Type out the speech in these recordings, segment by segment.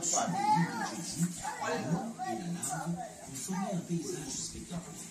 abençoado lindo de Egito, Arão e Nadab, conforme a paisagem espetacular.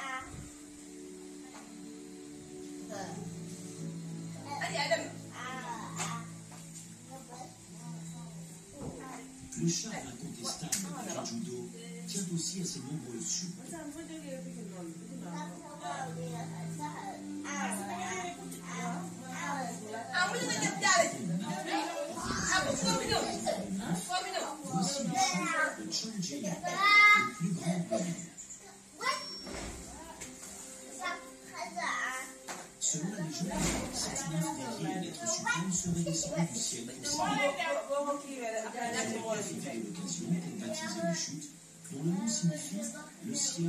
Le charme incontestable du judo tient aussi à ses nombreuses chutes. Voici le plus grand Selon la légende, c'est une cette qui frappé, un être suprême serait descendu du ciel Il a ont l'occasion d'être baptisé de chute, dont le nom signifie le ciel.